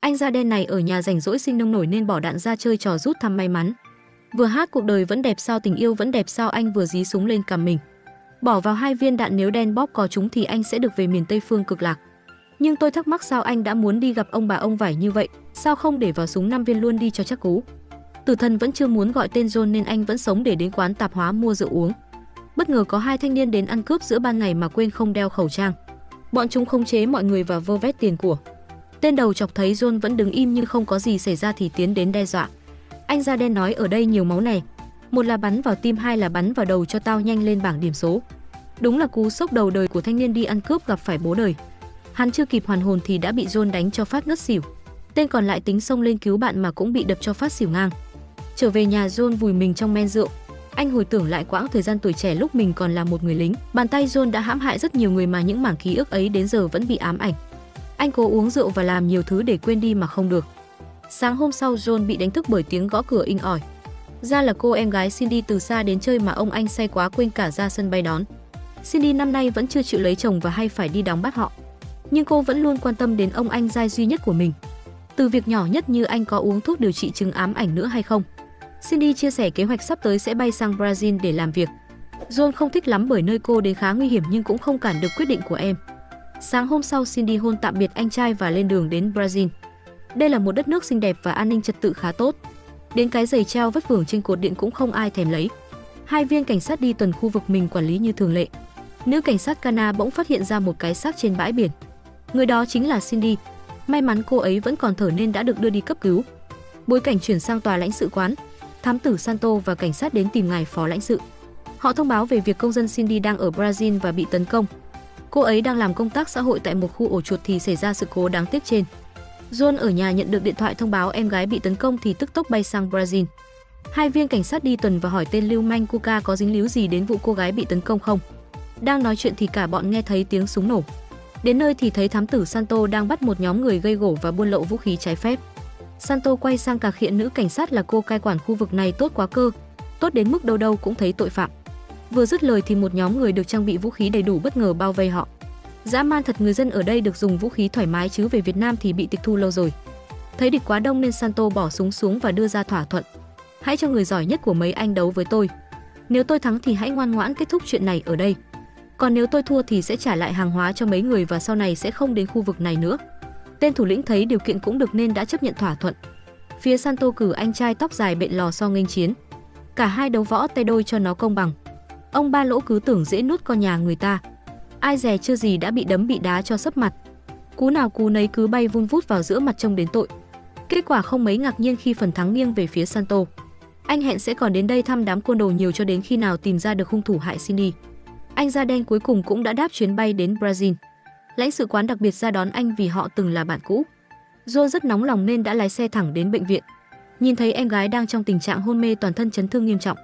Anh da đen này ở nhà rảnh rỗi sinh nông nổi nên bỏ đạn ra chơi trò rút thăm may mắn. Vừa hát cuộc đời vẫn đẹp sao tình yêu vẫn đẹp sao anh vừa dí súng lên cằm mình. Bỏ vào hai viên đạn nếu đen bóp có chúng thì anh sẽ được về miền Tây phương cực lạc. Nhưng tôi thắc mắc sao anh đã muốn đi gặp ông bà ông vải như vậy, sao không để vào súng năm viên luôn đi cho chắc cú. Tử thần vẫn chưa muốn gọi tên John nên anh vẫn sống để đến quán tạp hóa mua rượu uống. Bất ngờ có hai thanh niên đến ăn cướp giữa ban ngày mà quên không đeo khẩu trang. Bọn chúng khống chế mọi người và vơ vét tiền của. Tên đầu chọc thấy John vẫn đứng im như không có gì xảy ra thì tiến đến đe dọa. Anh da đen nói ở đây nhiều máu này, một là bắn vào tim, hai là bắn vào đầu cho tao nhanh lên bảng điểm số. Đúng là cú sốc đầu đời của thanh niên đi ăn cướp gặp phải bố đời. Hắn chưa kịp hoàn hồn thì đã bị John đánh cho phát ngất xỉu. Tên còn lại tính xông lên cứu bạn mà cũng bị đập cho phát xỉu ngang. Trở về nhà John vùi mình trong men rượu. Anh hồi tưởng lại quãng thời gian tuổi trẻ lúc mình còn là một người lính. Bàn tay John đã hãm hại rất nhiều người mà những mảng ký ức ấy đến giờ vẫn bị ám ảnh. Anh cố uống rượu và làm nhiều thứ để quên đi mà không được. Sáng hôm sau, John bị đánh thức bởi tiếng gõ cửa inh ỏi. Ra là cô em gái Cindy từ xa đến chơi mà ông anh say quá quên cả ra sân bay đón. Cindy năm nay vẫn chưa chịu lấy chồng và hay phải đi đóng bắt họ. Nhưng cô vẫn luôn quan tâm đến ông anh giai duy nhất của mình. Từ việc nhỏ nhất như anh có uống thuốc điều trị chứng ám ảnh nữa hay không. Cindy chia sẻ kế hoạch sắp tới sẽ bay sang Brazil để làm việc. John không thích lắm bởi nơi cô đến khá nguy hiểm nhưng cũng không cản được quyết định của em. Sáng hôm sau, Cindy hôn tạm biệt anh trai và lên đường đến Brazil. Đây là một đất nước xinh đẹp và an ninh trật tự khá tốt. Đến cái giày treo vất vưởng trên cột điện cũng không ai thèm lấy. Hai viên cảnh sát đi tuần khu vực mình quản lý như thường lệ. Nữ cảnh sát Cana bỗng phát hiện ra một cái xác trên bãi biển. Người đó chính là Cindy. May mắn cô ấy vẫn còn thở nên đã được đưa đi cấp cứu. Bối cảnh chuyển sang tòa lãnh sự quán. Thám tử Santo và cảnh sát đến tìm ngài phó lãnh sự. Họ thông báo về việc công dân Cindy đang ở Brazil và bị tấn công. Cô ấy đang làm công tác xã hội tại một khu ổ chuột thì xảy ra sự cố đáng tiếc trên. John ở nhà nhận được điện thoại thông báo em gái bị tấn công thì tức tốc bay sang Brazil. Hai viên cảnh sát đi tuần và hỏi tên lưu manh Kuka có dính líu gì đến vụ cô gái bị tấn công không. Đang nói chuyện thì cả bọn nghe thấy tiếng súng nổ. Đến nơi thì thấy thám tử Santo đang bắt một nhóm người gây gổ và buôn lậu vũ khí trái phép. Santo quay sang cà khịa nữ cảnh sát là cô cai quản khu vực này tốt quá cơ, tốt đến mức đâu đâu cũng thấy tội phạm. Vừa dứt lời thì một nhóm người được trang bị vũ khí đầy đủ bất ngờ bao vây họ. Dã man thật người dân ở đây được dùng vũ khí thoải mái chứ về Việt Nam thì bị tịch thu lâu rồi. Thấy địch quá đông nên Santo bỏ súng xuống và đưa ra thỏa thuận. Hãy cho người giỏi nhất của mấy anh đấu với tôi. Nếu tôi thắng thì hãy ngoan ngoãn kết thúc chuyện này ở đây. Còn nếu tôi thua thì sẽ trả lại hàng hóa cho mấy người và sau này sẽ không đến khu vực này nữa. Tên thủ lĩnh thấy điều kiện cũng được nên đã chấp nhận thỏa thuận. Phía Santo cử anh trai tóc dài bện lò so nghênh chiến. Cả hai đấu võ tay đôi cho nó công bằng. Ông ba lỗ cứ tưởng dễ nuốt con nhà người ta, ai dè chưa gì đã bị đấm bị đá cho sấp mặt. Cú nào cú nấy cứ bay vun vút vào giữa mặt trông đến tội. Kết quả không mấy ngạc nhiên khi phần thắng nghiêng về phía Santo. Anh hẹn sẽ còn đến đây thăm đám côn đồ nhiều cho đến khi nào tìm ra được hung thủ hại Cindy. Anh da đen cuối cùng cũng đã đáp chuyến bay đến Brazil. Lãnh sự quán đặc biệt ra đón anh vì họ từng là bạn cũ. Joe rất nóng lòng nên đã lái xe thẳng đến bệnh viện. Nhìn thấy em gái đang trong tình trạng hôn mê toàn thân chấn thương nghiêm trọng.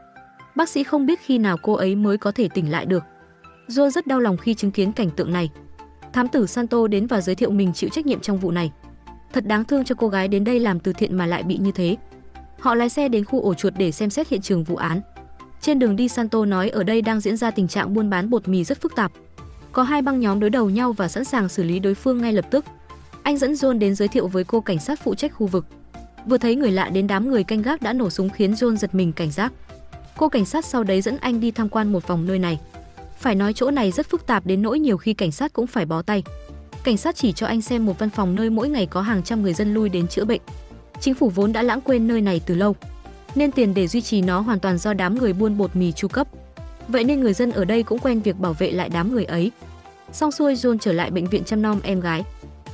Bác sĩ không biết khi nào cô ấy mới có thể tỉnh lại được. Joe rất đau lòng khi chứng kiến cảnh tượng này. Thám tử Santo đến và giới thiệu mình chịu trách nhiệm trong vụ này. Thật đáng thương cho cô gái đến đây làm từ thiện mà lại bị như thế. Họ lái xe đến khu ổ chuột để xem xét hiện trường vụ án. Trên đường đi, Santo nói ở đây đang diễn ra tình trạng buôn bán bột mì rất phức tạp. Có hai băng nhóm đối đầu nhau và sẵn sàng xử lý đối phương ngay lập tức. Anh dẫn John đến giới thiệu với cô cảnh sát phụ trách khu vực. Vừa thấy người lạ đến đám người canh gác đã nổ súng khiến John giật mình cảnh giác. Cô cảnh sát sau đấy dẫn anh đi tham quan một vòng nơi này. Phải nói chỗ này rất phức tạp đến nỗi nhiều khi cảnh sát cũng phải bó tay. Cảnh sát chỉ cho anh xem một văn phòng nơi mỗi ngày có hàng trăm người dân lui đến chữa bệnh. Chính phủ vốn đã lãng quên nơi này từ lâu, nên tiền để duy trì nó hoàn toàn do đám người buôn bột mì chu cấp. Vậy nên người dân ở đây cũng quen việc bảo vệ lại đám người ấy. Xong xuôi John trở lại bệnh viện chăm nom em gái.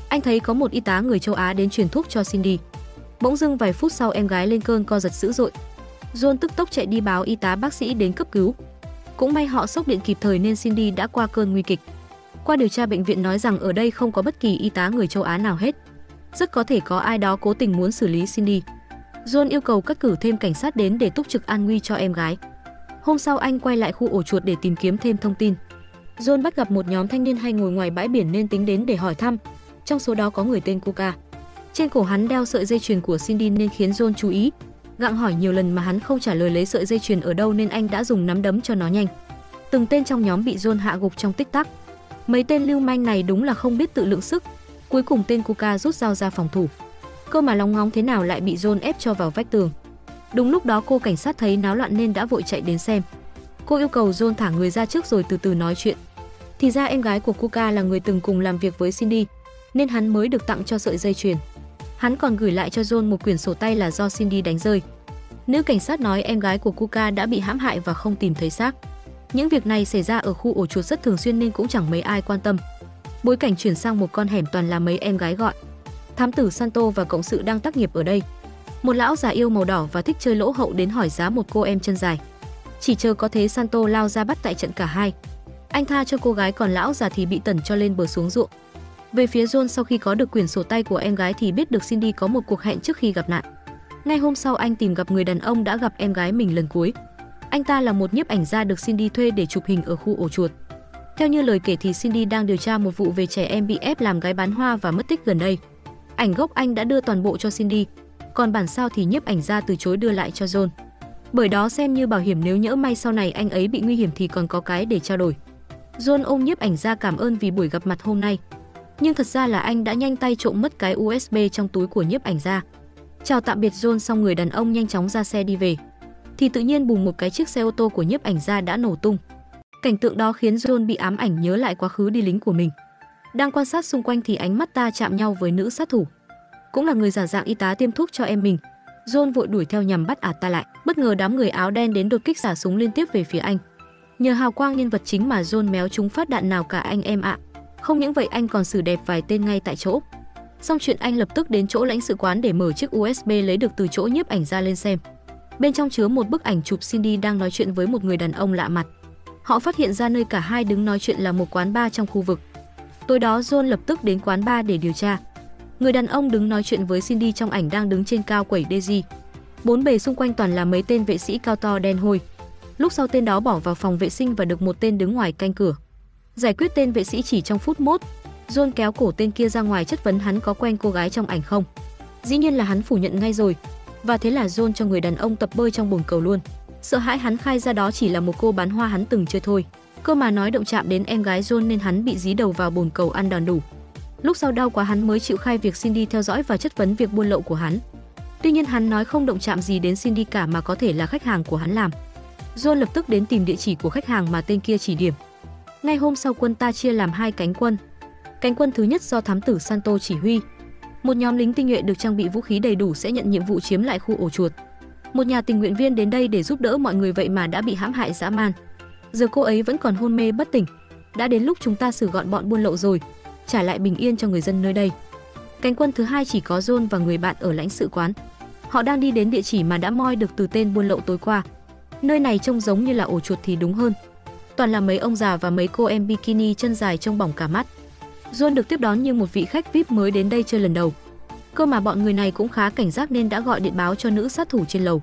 Anh thấy có một y tá người châu Á đến truyền thuốc cho Cindy. Bỗng dưng vài phút sau em gái lên cơn co giật dữ dội. John tức tốc chạy đi báo y tá bác sĩ đến cấp cứu. Cũng may họ sốc điện kịp thời nên Cindy đã qua cơn nguy kịch. Qua điều tra bệnh viện nói rằng ở đây không có bất kỳ y tá người châu Á nào hết. Rất có thể có ai đó cố tình muốn xử lý Cindy. John yêu cầu cắt cử thêm cảnh sát đến để túc trực an nguy cho em gái. Hôm sau anh quay lại khu ổ chuột để tìm kiếm thêm thông tin. John bắt gặp một nhóm thanh niên hay ngồi ngoài bãi biển nên tính đến để hỏi thăm. Trong số đó có người tên Kuka. Trên cổ hắn đeo sợi dây chuyền của Cindy nên khiến John chú ý, Gặng hỏi nhiều lần mà hắn không trả lời lấy sợi dây chuyền ở đâu nên anh đã dùng nắm đấm cho nó nhanh. Từng tên trong nhóm bị John hạ gục trong tích tắc. Mấy tên lưu manh này đúng là không biết tự lượng sức. Cuối cùng tên Kuka rút dao ra phòng thủ. Cơ mà lóng ngóng thế nào lại bị John ép cho vào vách tường. Đúng lúc đó cô cảnh sát thấy náo loạn nên đã vội chạy đến xem. Cô yêu cầu John thả người ra trước rồi từ từ nói chuyện. Thì ra em gái của Kuka là người từng cùng làm việc với Cindy, nên hắn mới được tặng cho sợi dây chuyền. Hắn còn gửi lại cho John một quyển sổ tay là do Cindy đánh rơi. Nữ cảnh sát nói em gái của Kuka đã bị hãm hại và không tìm thấy xác. Những việc này xảy ra ở khu ổ chuột rất thường xuyên nên cũng chẳng mấy ai quan tâm. Bối cảnh chuyển sang một con hẻm toàn là mấy em gái gọi. Thám tử Santo và cộng sự đang tác nghiệp ở đây. Một lão già yêu màu đỏ và thích chơi lỗ hậu đến hỏi giá một cô em chân dài. Chỉ chờ có thế Santo lao ra bắt tại trận cả hai. Anh tha cho cô gái còn lão già thì bị tẩn cho lên bờ xuống ruộng. Về phía John sau khi có được quyển sổ tay của em gái thì biết được Cindy có một cuộc hẹn trước khi gặp nạn. Ngay hôm sau anh tìm gặp người đàn ông đã gặp em gái mình lần cuối. Anh ta là một nhiếp ảnh gia được Cindy thuê để chụp hình ở khu ổ chuột. Theo như lời kể thì Cindy đang điều tra một vụ về trẻ em bị ép làm gái bán hoa và mất tích gần đây. Ảnh gốc anh đã đưa toàn bộ cho Cindy, còn bản sao thì nhiếp ảnh gia từ chối đưa lại cho John. Bởi đó xem như bảo hiểm nếu nhỡ may sau này anh ấy bị nguy hiểm thì còn có cái để trao đổi. John ôm nhiếp ảnh gia cảm ơn vì buổi gặp mặt hôm nay. Nhưng thật ra là anh đã nhanh tay trộm mất cái USB trong túi của nhiếp ảnh gia. Chào tạm biệt John xong người đàn ông nhanh chóng ra xe đi về. Thì tự nhiên bùng một cái chiếc xe ô tô của nhiếp ảnh gia đã nổ tung. Cảnh tượng đó khiến John bị ám ảnh nhớ lại quá khứ đi lính của mình. Đang quan sát xung quanh thì ánh mắt ta chạm nhau với nữ sát thủ. Cũng là người giả dạng y tá tiêm thuốc cho em mình. John vội đuổi theo nhằm bắt ả ta lại. Bất ngờ đám người áo đen đến đột kích xả súng liên tiếp về phía anh. Nhờ hào quang nhân vật chính mà John méo chúng phát đạn nào cả anh em ạ. Không những vậy, anh còn xử đẹp vài tên ngay tại chỗ. Xong chuyện anh lập tức đến chỗ lãnh sự quán để mở chiếc USB lấy được từ chỗ nhiếp ảnh ra lên xem. Bên trong chứa một bức ảnh chụp Cindy đang nói chuyện với một người đàn ông lạ mặt. Họ phát hiện ra nơi cả hai đứng nói chuyện là một quán bar trong khu vực. Tối đó, John lập tức đến quán bar để điều tra. Người đàn ông đứng nói chuyện với Cindy trong ảnh đang đứng trên cao quẩy Daisy. Bốn bề xung quanh toàn là mấy tên vệ sĩ cao to đen hôi. Lúc sau tên đó bỏ vào phòng vệ sinh và được một tên đứng ngoài canh cửa. Giải quyết tên vệ sĩ chỉ trong phút mốt, John kéo cổ tên kia ra ngoài chất vấn hắn có quen cô gái trong ảnh không. Dĩ nhiên là hắn phủ nhận ngay rồi, và thế là John cho người đàn ông tập bơi trong bồn cầu luôn. Sợ hãi hắn khai ra đó chỉ là một cô bán hoa hắn từng chơi thôi. Cơ mà nói động chạm đến em gái John nên hắn bị dí đầu vào bồn cầu ăn đòn đủ. Lúc sau đau quá hắn mới chịu khai việc Cindy theo dõi và chất vấn việc buôn lậu của hắn. Tuy nhiên hắn nói không động chạm gì đến Cindy cả mà có thể là khách hàng của hắn làm. John lập tức đến tìm địa chỉ của khách hàng mà tên kia chỉ điểm. Ngay hôm sau quân ta chia làm hai cánh quân. Cánh quân thứ nhất do thám tử Santo chỉ huy. Một nhóm lính tinh nhuệ được trang bị vũ khí đầy đủ sẽ nhận nhiệm vụ chiếm lại khu ổ chuột. Một nhà tình nguyện viên đến đây để giúp đỡ mọi người vậy mà đã bị hãm hại dã man. Giờ cô ấy vẫn còn hôn mê bất tỉnh. Đã đến lúc chúng ta xử gọn bọn buôn lậu rồi, trả lại bình yên cho người dân nơi đây. Cánh quân thứ hai chỉ có John và người bạn ở lãnh sự quán. Họ đang đi đến địa chỉ mà đã moi được từ tên buôn lậu tối qua. Nơi này trông giống như là ổ chuột thì đúng hơn. Toàn là mấy ông già và mấy cô em bikini chân dài trông bỏng cả mắt. John được tiếp đón như một vị khách VIP mới đến đây chơi lần đầu. Cơ mà bọn người này cũng khá cảnh giác nên đã gọi điện báo cho nữ sát thủ trên lầu.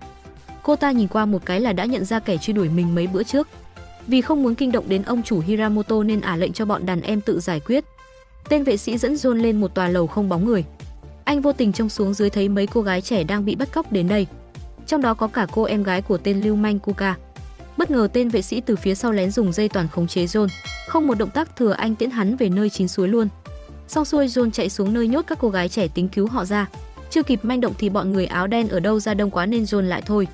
Cô ta nhìn qua một cái là đã nhận ra kẻ truy đuổi mình mấy bữa trước. Vì không muốn kinh động đến ông chủ Hiramoto nên ả lệnh cho bọn đàn em tự giải quyết. Tên vệ sĩ dẫn John lên một tòa lầu không bóng người. Anh vô tình trông xuống dưới thấy mấy cô gái trẻ đang bị bắt cóc đến đây. Trong đó có cả cô em gái của tên Lưu Manh Kuka. Bất ngờ tên vệ sĩ từ phía sau lén dùng dây toàn khống chế John, không một động tác thừa anh tiễn hắn về nơi chín suối luôn. Xong xuôi John chạy xuống nơi nhốt các cô gái trẻ tính cứu họ ra. Chưa kịp manh động thì bọn người áo đen ở đâu ra đông quá nên John lại thôi.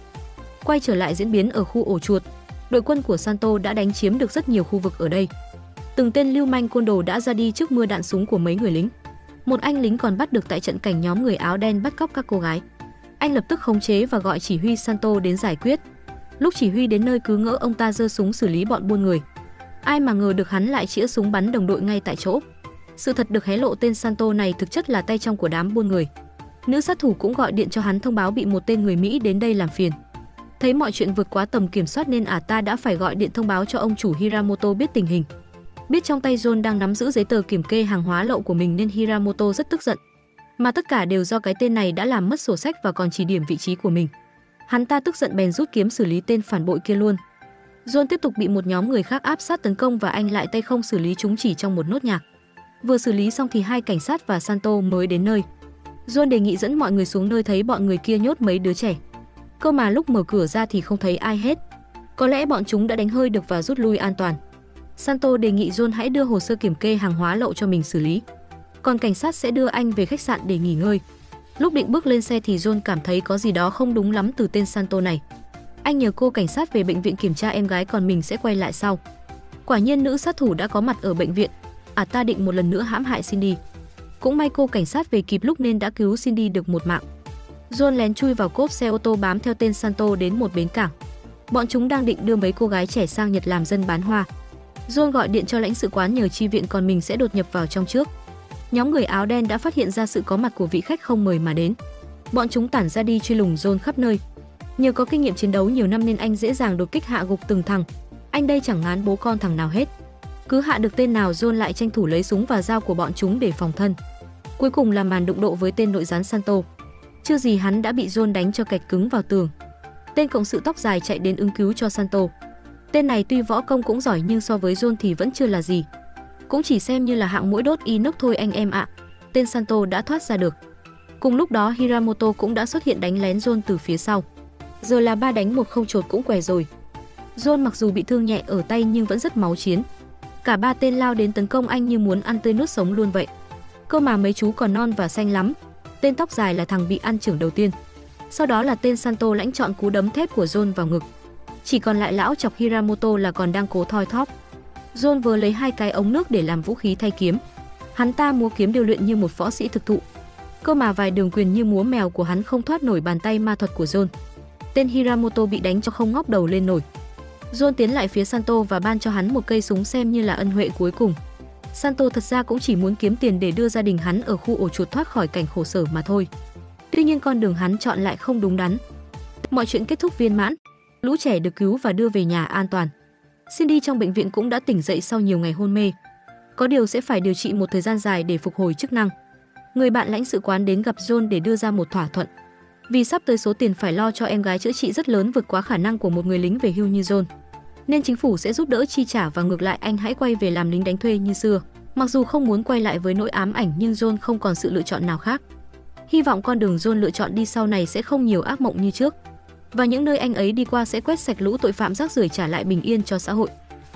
Quay trở lại diễn biến ở khu ổ chuột, đội quân của Santo đã đánh chiếm được rất nhiều khu vực ở đây. Từng tên lưu manh côn đồ đã ra đi trước mưa đạn súng của mấy người lính. Một anh lính còn bắt được tại trận cảnh nhóm người áo đen bắt cóc các cô gái. Anh lập tức khống chế và gọi chỉ huy Santo đến giải quyết. Lúc chỉ huy đến nơi cứ ngỡ ông ta giơ súng xử lý bọn buôn người. Ai mà ngờ được hắn lại chĩa súng bắn đồng đội ngay tại chỗ. Sự thật được hé lộ tên Santo này thực chất là tay trong của đám buôn người. Nữ sát thủ cũng gọi điện cho hắn thông báo bị một tên người Mỹ đến đây làm phiền. Thấy mọi chuyện vượt quá tầm kiểm soát nên ả ta đã phải gọi điện thông báo cho ông chủ Hiramoto biết tình hình. Biết trong tay John đang nắm giữ giấy tờ kiểm kê hàng hóa lậu của mình nên Hiramoto rất tức giận. Mà tất cả đều do cái tên này đã làm mất sổ sách và còn chỉ điểm vị trí của mình. Hắn ta tức giận bèn rút kiếm xử lý tên phản bội kia luôn. John tiếp tục bị một nhóm người khác áp sát tấn công và anh lại tay không xử lý chúng chỉ trong một nốt nhạc. Vừa xử lý xong thì hai cảnh sát và Santo mới đến nơi. John đề nghị dẫn mọi người xuống nơi thấy bọn người kia nhốt mấy đứa trẻ. Cơ mà lúc mở cửa ra thì không thấy ai hết. Có lẽ bọn chúng đã đánh hơi được và rút lui an toàn. Santo đề nghị John hãy đưa hồ sơ kiểm kê hàng hóa lậu cho mình xử lý. Còn cảnh sát sẽ đưa anh về khách sạn để nghỉ ngơi. Lúc định bước lên xe thì John cảm thấy có gì đó không đúng lắm từ tên Santo này. Anh nhờ cô cảnh sát về bệnh viện kiểm tra em gái còn mình sẽ quay lại sau. Quả nhiên nữ sát thủ đã có mặt ở bệnh viện. À ta định một lần nữa hãm hại Cindy. Cũng may cô cảnh sát về kịp lúc nên đã cứu Cindy được một mạng. John lén chui vào cốp xe ô tô bám theo tên Santo đến một bến cảng. Bọn chúng đang định đưa mấy cô gái trẻ sang Nhật làm dân bán hoa. John gọi điện cho lãnh sự quán nhờ chi viện còn mình sẽ đột nhập vào trong trước. Nhóm người áo đen đã phát hiện ra sự có mặt của vị khách không mời mà đến. Bọn chúng tản ra đi truy lùng John khắp nơi. Nhờ có kinh nghiệm chiến đấu nhiều năm nên anh dễ dàng đột kích hạ gục từng thằng. Anh đây chẳng ngán bố con thằng nào hết. Cứ hạ được tên nào John lại tranh thủ lấy súng và dao của bọn chúng để phòng thân. Cuối cùng là màn đụng độ với tên nội gián Santo. Chưa gì hắn đã bị John đánh cho kẹt cứng vào tường. Tên cộng sự tóc dài chạy đến ứng cứu cho Santo. Tên này tuy võ công cũng giỏi nhưng so với John thì vẫn chưa là gì. Cũng chỉ xem như là hạng mũi đốt inox thôi anh em ạ. Tên Santo đã thoát ra được. Cùng lúc đó, Hiramoto cũng đã xuất hiện đánh lén John từ phía sau. Giờ là ba đánh một không trột cũng què rồi. John mặc dù bị thương nhẹ ở tay nhưng vẫn rất máu chiến. Cả ba tên lao đến tấn công anh như muốn ăn tươi nuốt sống luôn vậy. Cơ mà mấy chú còn non và xanh lắm. Tên tóc dài là thằng bị ăn trưởng đầu tiên. Sau đó là tên Santo lãnh chọn cú đấm thép của John vào ngực. Chỉ còn lại lão chọc Hiramoto là còn đang cố thoi thóp. John vừa lấy hai cái ống nước để làm vũ khí thay kiếm. Hắn ta múa kiếm điều luyện như một võ sĩ thực thụ. Cơ mà vài đường quyền như múa mèo của hắn không thoát nổi bàn tay ma thuật của John. Tên Hiramoto bị đánh cho không ngóc đầu lên nổi. John tiến lại phía Santo và ban cho hắn một cây súng xem như là ân huệ cuối cùng. Santo thật ra cũng chỉ muốn kiếm tiền để đưa gia đình hắn ở khu ổ chuột thoát khỏi cảnh khổ sở mà thôi. Tuy nhiên con đường hắn chọn lại không đúng đắn. Mọi chuyện kết thúc viên mãn, lũ trẻ được cứu và đưa về nhà an toàn. Cindy trong bệnh viện cũng đã tỉnh dậy sau nhiều ngày hôn mê. Có điều sẽ phải điều trị một thời gian dài để phục hồi chức năng. Người bạn lãnh sự quán đến gặp John để đưa ra một thỏa thuận. Vì sắp tới số tiền phải lo cho em gái chữa trị rất lớn vượt quá khả năng của một người lính về hưu như John. Nên chính phủ sẽ giúp đỡ chi trả và ngược lại anh hãy quay về làm lính đánh thuê như xưa. Mặc dù không muốn quay lại với nỗi ám ảnh, nhưng John không còn sự lựa chọn nào khác. Hy vọng con đường John lựa chọn đi sau này sẽ không nhiều ác mộng như trước và những nơi anh ấy đi qua sẽ quét sạch lũ tội phạm rác rưởi trả lại bình yên cho xã hội.